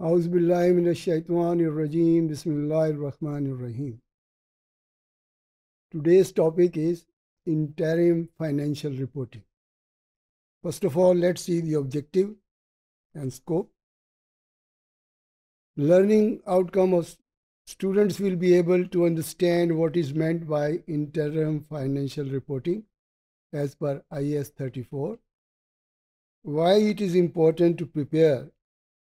Auzubillahiminash-shaytanir-rajim. Bismillahir-rahmanir-rahim. Today's topic is interim financial reporting. First of all, let's see the objective and scope. Learning outcome of students will be able to understand what is meant by interim financial reporting as per IAS 34, why it is important to prepare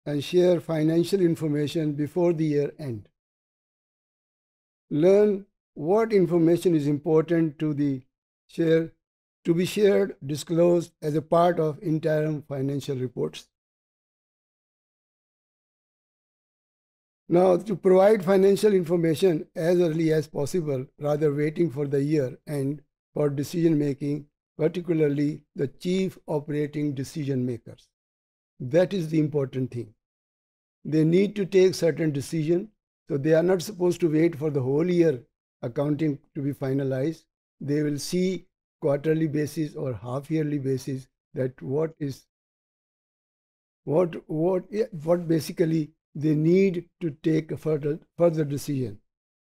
and share financial information before the year end. Learn what information is important to the share to be shared, disclosed as a part of interim financial reports. Now, to provide financial information as early as possible, rather waiting for the year end for decision making, particularly the chief operating decision makers. That is the important thing. They need to take certain decision, so they are not supposed to wait for the whole year accounting to be finalized. They will see quarterly basis or half yearly basis that what is what what what basically they need to take a further further decision.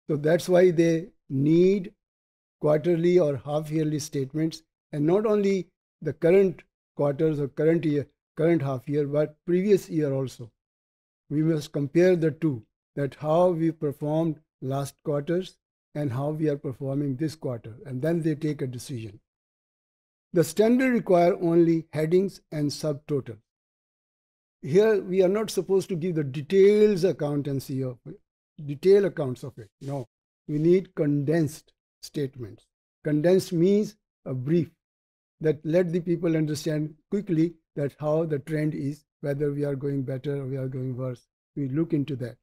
So that's why they need quarterly or half yearly statements and not only the current quarters or current year current half year but previous year also we must compare the two that how we performed last quarters and how we are performing this quarter and then they take a decision. The standard require only headings and subtotals here we are not supposed to give the details accountancy of detail accounts of it. No we need condensed statements. Condensed means a brief that let the people understand quickly that how the trend is whether we are going better or we are going worse. We look into that.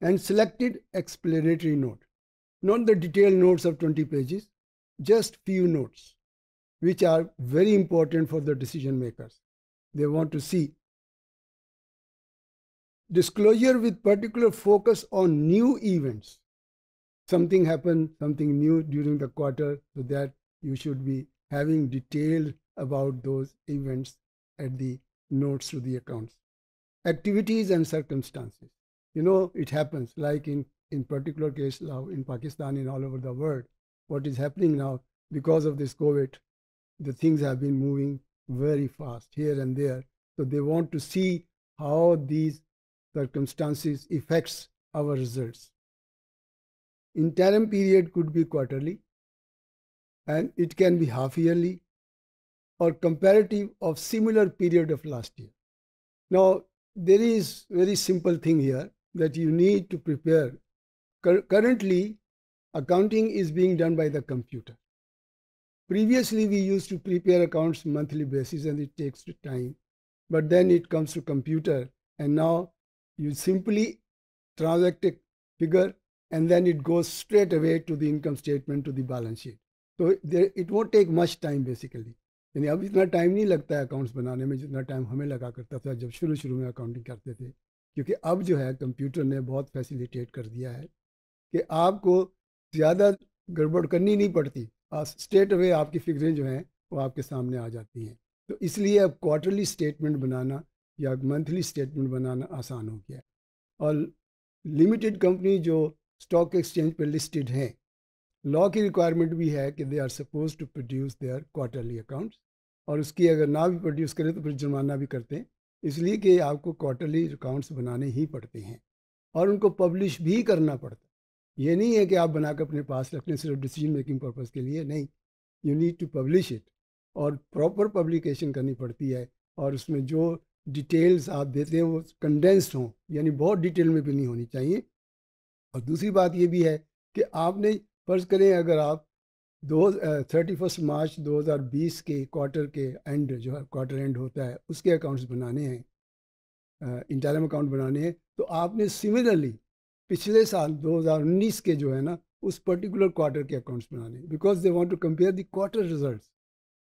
And selected explanatory note. Not the detailed notes of 20 pages, just few notes, which are very important for the decision makers. They want to see. Disclosure with particular focus on new events. Something happened, something new during the quarter, so that you should be having detailed about those events at the notes to the accounts. Activities and circumstances. You know, it happens like in, in particular case now in Pakistan and all over the world. What is happening now because of this COVID, the things have been moving very fast here and there. So they want to see how these circumstances affects our results. Interim period could be quarterly and it can be half yearly or comparative of similar period of last year. Now, there is very simple thing here that you need to prepare. Cur currently, accounting is being done by the computer. Previously, we used to prepare accounts monthly basis and it takes time, but then it comes to computer and now you simply transact a figure and then it goes straight away to the income statement, to the balance sheet. So there, it won't take much time basically. यानी अब इतना time नहीं लगता है accounts बनाने में जितना time हमें लगा करता था जब शुरू शुरू में अकाउंटिंग करते थे। क्योंकि अब जो है कंप्यूटर ने बहुत फैसिलिटेट कर दिया है कि आपको ज़्यादा गड़बड़ करनी नहीं पड़ती। स्टेट अवे आपकी फिगरें जो हैं वो आपके सामने आ जाती हैं। तो इसलिए अब क्वार्टरली स्टेटमेंट बनाना या मंथली स्टेटमेंट बनाना आसान हो गया और लिमिटेड कंपनी जो स्टॉक एक्सचेंज पर लिस्टेड हैं लॉ की रिक्वायरमेंट भी है कि they are suppose to produce their quarterly accounts और उसकी अगर ना भी प्रोड्यूस करें तो फिर जुर्माना भी करते हैं। इसलिए कि आपको क्वार्टरली अकाउंट्स बनाने ही पड़ते हैं और उनको पब्लिश भी करना पड़ता है। ये नहीं है कि आप बनाकर अपने पास रखने सिर्फ़ डिसीज़न मेकिंग पर्पज़ के लिए, नहीं। You need to publish it और प्रॉपर पब्लिकेशन करनी पड़ती है और उसमें जो डिटेल्स आप देते हैं वो कंडेंस्ड हों, यानी बहुत डिटेल में भी नहीं होनी चाहिए। और दूसरी बात ये भी है कि आपने फ़र्ज़ करें अगर आप दो थर्टी फ़र्स्ट मार्च 2020 के क्वार्टर के एंड जो है क्वार्टर एंड होता है, उसके अकाउंट्स बनाने हैं इंटरम अकाउंट बनाने हैं तो आपने सिमिलरली पिछले साल 2019 के जो है ना, उस पर्टिकुलर क्वार्टर के अकाउंट्स बनाने because they want to compare the quarter results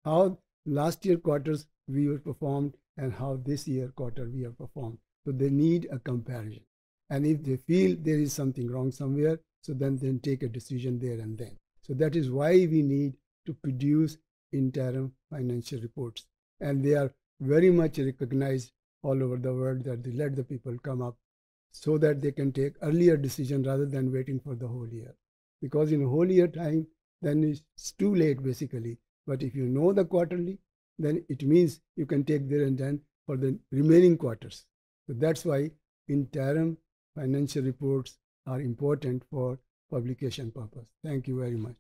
how last year quarters we are performed and how this year quarter we are perform तो they need a comparison. And if they feel there is something wrong somewhere So then, then take a decision there and then. So that is why we need to produce interim financial reports. And they are very much recognized all over the world that they let the people come up so that they can take earlier decision rather than waiting for the whole year. Because in whole year time, then it's too late basically. But if you know the quarterly, then it means you can take there and then for the remaining quarters. So that's why interim financial reports are important for publication purpose. Thank you very much.